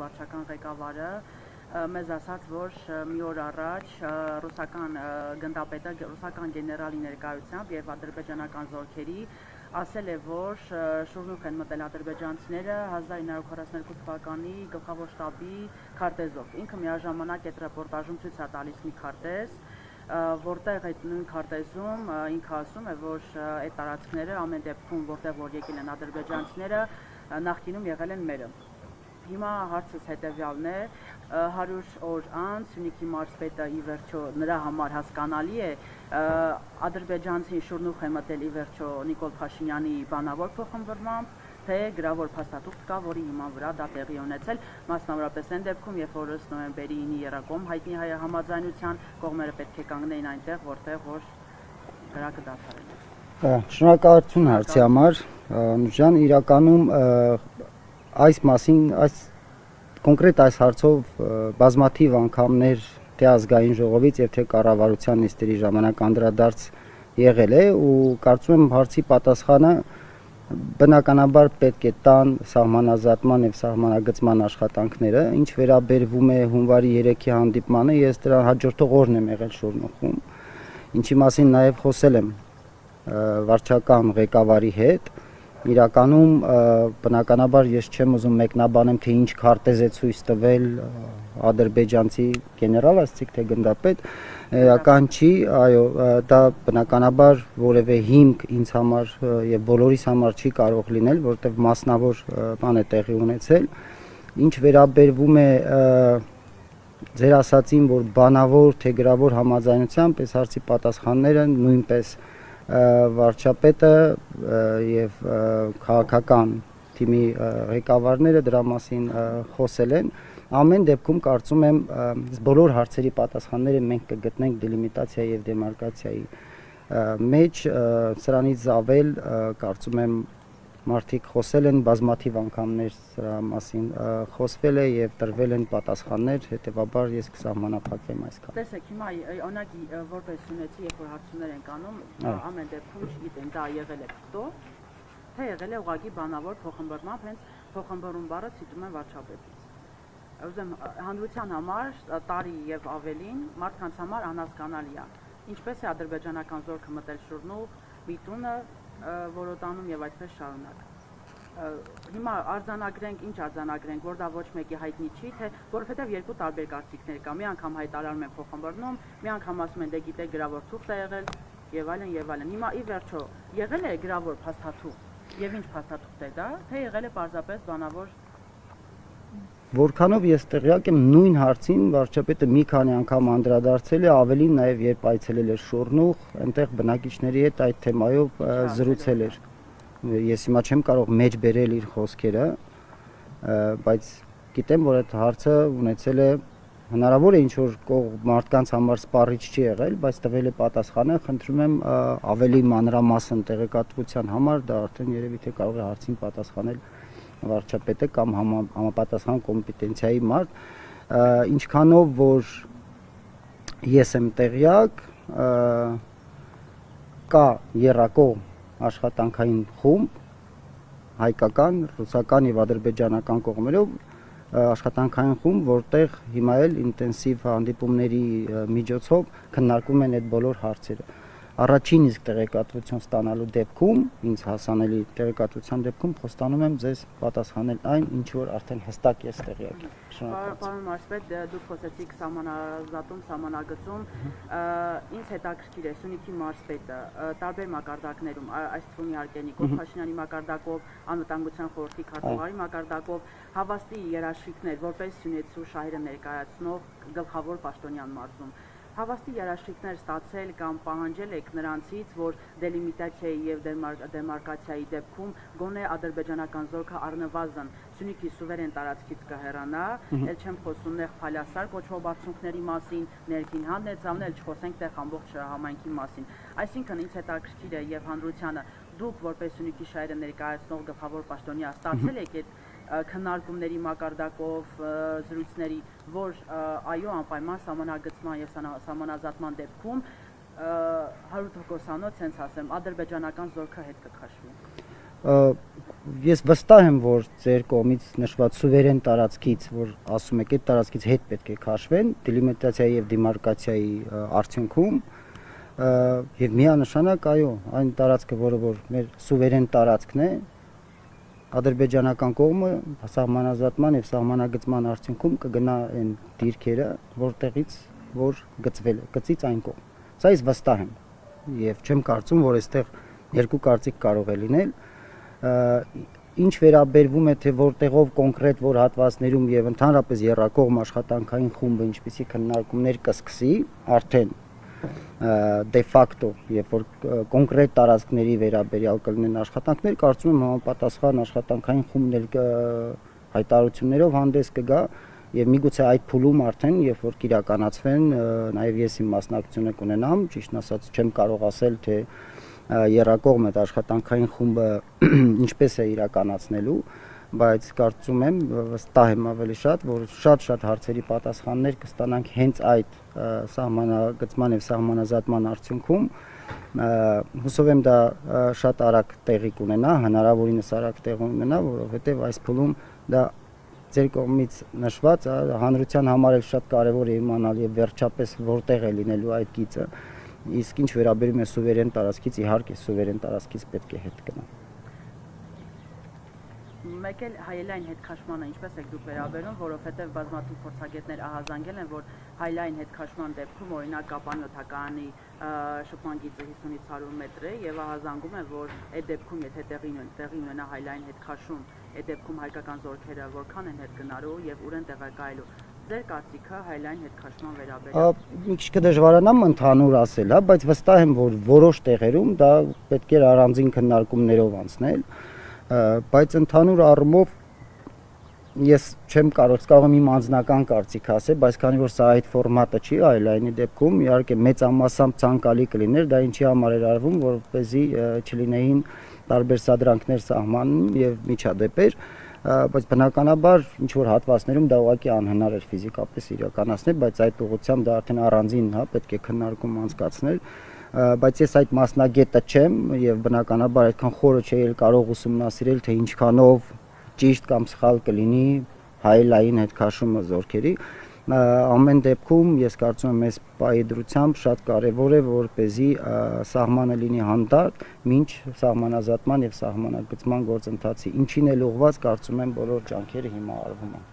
վարչական ղեկավարը մեզ ասաց, որ մի օր առաջ ռուսական գնդապետը, ռուսական գեներալի ներկայությամբ եւ ադրբեջանական զորքերի ասել է, որ շուրնուխ են մտել ադրբեջանցիները 1942 թվականի գլխավոր շտաբի քարտեզով։ Ինքը միաժամանակ այդ ռեպորտաժում ցույց է տալիս մի քարտեզ, որտեղ այդ նույն քարտեզում ինքը ասում է, որ այդ տարածքները ամեն դեպքում որտեղ որ եկել են ադրբեջանցիները, նախկինում եղել են մերը։ Հիմա հարցս հետեւյալն է, 100 օր անց Սյունիքի մարզպետը ի վերջո նրա համար հասկանալի է ադրբեջանցի շուրնուխ է մտել ի վերջո Նիկոլ Փաշինյանի բանավոր փոխհմբռնմամբ թե գրավոր փաստաթուղթ կա, որի հիման վրա դա տեղի ունեցել, մասնավորապես այն դեպքում, երբ որ ըստ նոյեմբերի 9-ի երակոմ հայտնի հայ համաձայնության կողմերը պետք է կանգնեին այնտեղ, որտեղ որ գրակը դադարել է։ Շնորհակալություն հարցի համար։ Նուժան իրականում այս մասին, այս կոնկրետ այս հարցով բազմաթիվ անգամներ թե ազգային ժողովից եւ թե կառավարության նիստերի ժամանակ անդրադարձ եղել է ու կարծում եմ հարցի պատասխանը բնականաբար պետք է տան սահմանազատման եւ սահմանագծման աշխատանքները ինչ վերաբերվում է հունվարի 3-ի հանդիպմանը ես դրա հաջորդող օրն եմ եղել շուրնուխում ինչի մասին նաեւ խոսել եմ վարչական ղեկավարի հետ իրականում բնականաբար ես չեմ ուզում մեկնաբանեմ թե ինչ քարտեզ է ցույց տվել ադրբեջանցի գեներալ ասցիկ թե գնդապետ էական չի, այո, դա բնականաբար որևէ հիմք ինձ համար եւ բոլորիս համար չի կարող լինել, որտեղ մասնավոր բան է տեղի ունեցել։ Ինչ վերաբերվում է ձեր ասացին, որ բանավոր թե գրավոր համաձայնությամբ այս հարցի պատասխանները նույնպես վարչապետը եւ քաղաքական թիմի ղեկավարները դրա մասին խոսել են Ամեն դեպքում կարծում եմ բոլոր հարցերի պատասխանները մենք կգտնենք դելիմիտացիայի եւ դեմարկացիայի մեջ սրանից զավել կարծում եմ մարդիկ խոսել են բազմաթիվ անգամներ սրա մասին խոսվել է եւ տրվել են պատասխաններ, հետեւաբար ես կսահմանափակվեմ այսքան։ Տեսեք, հիմա օրինակ որպես ունեցի, երբ որ հարցումներ են կանում, ամեն դեպքում չգիտեմ, դա եղել է փտո, թե եղել է ուղակի բանավոր փոխմբռնմամբ, հենց փոխմբռնում բառը ցիտում են վարչապետից ուզեմ հանրության համար տարի եւ ավելին մարդկանց համար անհասկանալի է ինչպես է ադրբեջանական զորքը մտել շուրնուղ միտունը որոտանում եւ այդպես շարունակ հիմա արձանագրենք, ինչ արձանագրենք, որ դա ոչ մեկի հայտնի չի, թե որովհետև երկու տարբեր կարծիքներ կա։ Մի անգամ հայտարարում են փոխմբռնում, մի անգամ ասում են դե գիտեք գրավոր թուղթ է եղել եւ այլն եւ այլն։ Հիմա ի վերջո եղել է գրավոր փաստաթուղթ եւ ինչ փաստաթուղթ է դա, թե եղել է պարզապես բանավոր Որքանով ես տեղյակ եմ նույն հարցին վարչապետը մի քանի անգամ անդրադարձել է, ավելին նաև երբ այցելել էր Շորնուխ, այնտեղ բնակիչների հետ այդ թեմայով զրուցել էր։ Ես հիմա չեմ կարող մեջ բերել իր խոսքերը, բայց գիտեմ, որ այդ հարցը ունեցել է հնարավոր է ինչ որ մարդկանց համար սպառիչ չի եղել, բայց տվել է պատասխանը, խնդրում եմ ավելի մանրամասն տեղեկատվության համար դա արդեն երևի թե կարող է հարցին պատասխանել վարչապետը կամ համապատասխան կոմպետենցիայի մարդ, ինչքանով որ ես եմ տեղյակ, կա երակող աշխատանքային խումբ հայկական, ռուսական եւ ադրբեջանական կողմերով աշխատանքային խումբ, որտեղ հիմա էլ ինտենսիվ հանդիպումների միջոցով քննարկում են այդ բոլոր հարցերը առաջին իսկ տեղեկատվություն ստանալու դեպքում, ինձ հասանելի տեղեկատվության դեպքում խոստանում եմ ձեզ պատասխանել այն, ինչ որ արդեն հստակ ես տեղյակ եմ։ Շնորհակալություն։ Պարոն Մարսպետ, դուք խոսեցիք սահմանազատում, սահմանագծում, ինձ հետաքրքիր է Սյունիքի Մարսպետը տարբեր մակարդակներում, այս թվում իհարկե Նիկոլ Փաշինյանի մակարդակով, անվտանգության խորհրդի քարտուղարի մակարդակով հավաստի երաշխիքներ, որպես Սյունեցու շահերը ներկայացնող գլխավոր պաշտոնյան մարզում հավաստի երաշխիքներ ստացել կամ պահանջել եք նրանցից, որ դելիմիտացիայի եւ դեմարկացիայի դեպքում գոնե ադրբեջանական զորքը առնվազն Սյունիքի սուվերեն տարածքից կհեռանա, ել չեմ խոսում նեղ Փալասար կոչվող բարձունքների մասին, ներքին հանեցավն էլ չխոսենք տեղ ամբողջ համայնքի մասին։ Այսինքն ինձ հետաքրքիր է եւ հանրությանը դուք որպես Սյունիքի շահերը ներկայացնող գլխավոր պաշտոնյա ստացել եք այդ քննարկումների մակարդակով զրույցների, որ այո անպայման սահմանագծման եւ սահմանազատման դեպքում 100%-անոց հենց ասեմ ադրբեջանական զորքը հետ կքաշվի։ ես վստահ եմ, որ ձեր կողմից նշված սուվերեն տարածքից, որ ասում եք, այդ տարածքից հետ պետք է քաշվեն դելիմիտացիայի եւ դեմարկացիայի արդյունքում եւ միանշանակ այո, այն տարածքը, որը որ մեր սուվերեն տարածքն է, ադրբեջանական կողմը սահմանազատման եւ սահմանագծման արդյունքում կգնա այն դիրքերը, որտեղից որ գծվել է, գծից այն կողմ։ Սա ես վստահ եմ եւ չեմ կարծում, որ այստեղ երկու կարծիք կարող է լինել ինչ վերաբերվում է թե որտեղով կոնկրետ որ հատվածներում եւ ընդհանրապես երրակողմ աշխատանքային խումբը ինչպիսի քննարկումներ կսկսի արդեն դե ֆակտո երբ որ կոնկրետ տարածքների վերաբերյալ կլինեն աշխատանքներ կարծում եմ համապատասխան աշխատանքային խումբներ հայտարարություններով հանդես կգա եւ միգուցե այդ փուլում արդեն երբ որ կիրականացվեն նաեւ ես իմ մասնակցությունը կունենամ ճիշտ ասած չեմ կարող ասել թե երակողմ այդ աշխատանքային խումբը ինչպես է իրականացնելու, բայց կարծում եմ վստահ եմ ավելի շատ, որ շատ-շատ հարցերի պատասխաններ կստանանք հենց այդ սահմանագծման եւ սահմանազատման արդյունքում հուսով եմ դա շատ արագ տեղի կունենա, հնարավորինս արագ տեղի ունենա, որովհետեւ այս փուլում դա ձեր կողմից նշված հանրության համար էլ շատ կարևոր է իմանալ եւ վերջապես որտեղ է լինելու այդ գիծը իսկ ինչ վերաբերում է սուվերեն տարածքից, իհարկե սուվերեն տարածքից պետք է հետ գնա։ Մեկ էլ հայելային հետ քաշմանը ինչպես եք դուք վերաբերում, որովհետև բազմաթիվ փորձագետներ ահազանգել են, որ հայելային հետ քաշման դեպքում օրինակ կապանյութականի շփման գիծը 50-ից 100 մետր է եւ ահազանգում են, որ այդ դեպքում եթե տեղի տեղի ունենա հայելային հետ քաշում, այդ դեպքում հայկական զորքերը որքան են հետ գնալու եւ ուր են տեղակայելու ձեր կարծիքը հայլայն հետ քաշման վերաբերյալ։ Մի քիչ կդժվարանամ ընդհանուր ասել, հա, բայց վստահ եմ, որ որոշ տեղերում դա պետք է առանձին քննարկումներով անցնել, բայց ընդհանուր առումով ես չեմ կարող, կարող եմ իմ անձնական կարծիք ասել, բայց քանի որ սա այդ ֆորմատը չի, այլայնի դեպքում իհարկե մեծ ամասամբ ցանկալի կլիներ, դա ինչի համար էր արվում, որպեսզի չլինեին տարբեր սադրանքներ սահմանում եւ միջադեպեր, բայց բնականաբար ինչ որ հատվածներում դա ուղղակի անհնար էր ֆիզիկապես իրականացնել, բայց այդ ուղղությամբ դա արդեն առանձին, հա, պետք է քննարկում անցկացնել բայց ես այդ մասնագետը չեմ եւ բնականաբար այդքան խորը չէի կարող ուսումնասիրել թե ինչքանով ճիշտ կամ սխալ կլինի հայլային հետ քաշումը զորքերի ամեն դեպքում ես կարծում եմ այս պայի դրությամբ շատ կարևոր է որ เป զի սահմանը լինի հանդարտ ոչ սահմանազատման եւ սահմանագծման գործընթացի ինչին էլ ուղված կարծում եմ բոլոր ջանքերը հիմա արվում են